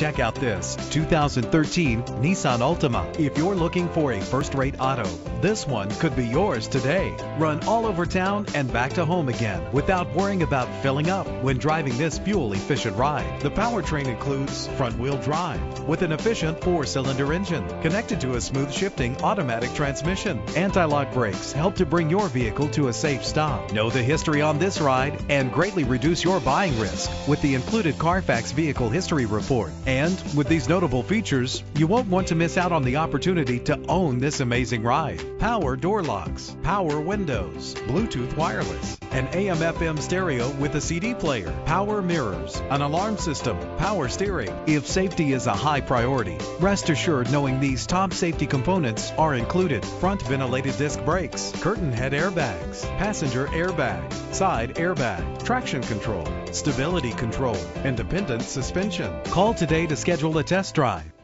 Check out this 2013 Nissan Altima. If you're looking for a first-rate auto, this one could be yours today. Run all over town and back to home again without worrying about filling up when driving this fuel-efficient ride. The powertrain includes front-wheel drive with an efficient four-cylinder engine connected to a smooth shifting automatic transmission. Anti-lock brakes help to bring your vehicle to a safe stop. Know the history on this ride and greatly reduce your buying risk with the included Carfax Vehicle History Report. And with these notable features, you won't want to miss out on the opportunity to own this amazing ride. Power door locks, power windows, Bluetooth wireless, an AM FM stereo with a CD player, power mirrors, an alarm system, power steering. If safety is a high priority, rest assured knowing these top safety components are included. Front ventilated disc brakes, curtain head airbags, passenger airbag, side airbag, traction control, stability control, and independent suspension. Call today to schedule a test drive.